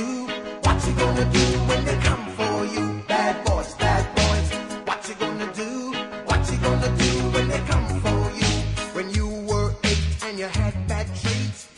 do? What you gonna do when they come for you? Bad boys, bad boys. What you gonna do? What you gonna do when they come for you? When you were eight and you had bad traits,